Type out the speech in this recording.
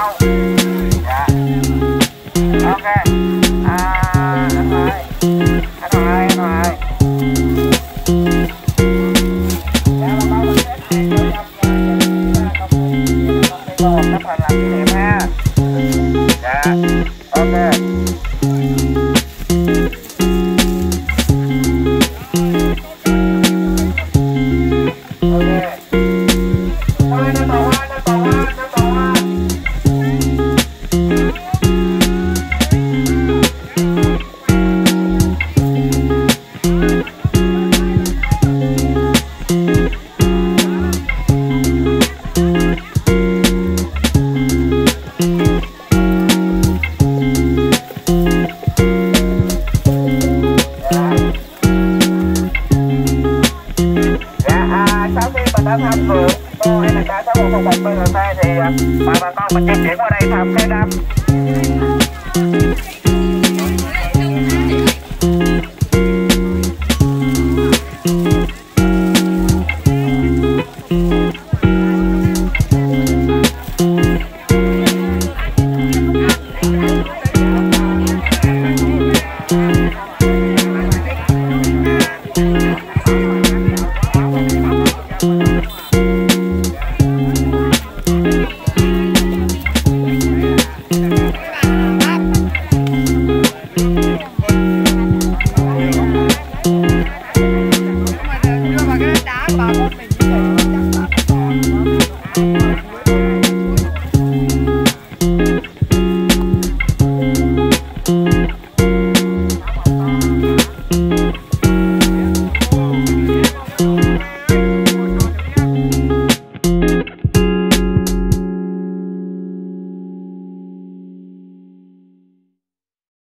sau. Dạ. Ok. À anh ơi anh ơi anh ơi Các bạn làm kỷ niệm ha Dạ. Ok. các tham dự hay là cá sấu của phòng bây giờ ta thì bà bà con mình di chuyển qua đây thăm cái đam Okay.